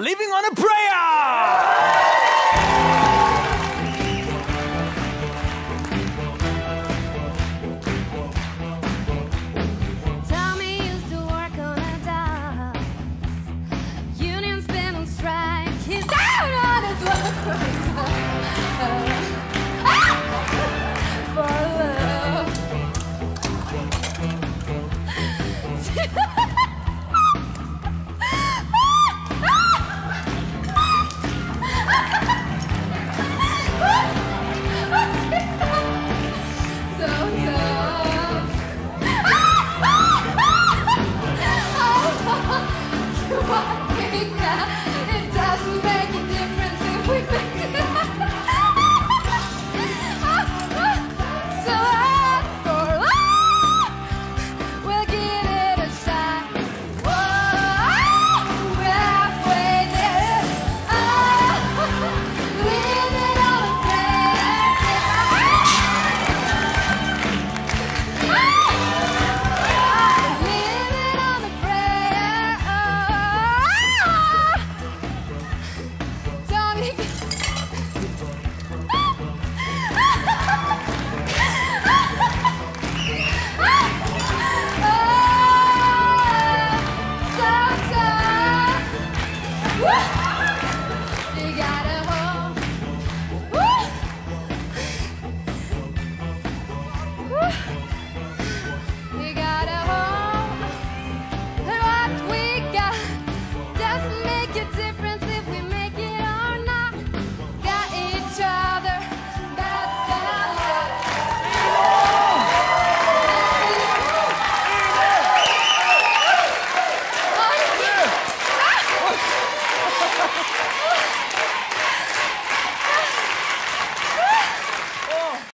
Living on a prayer! It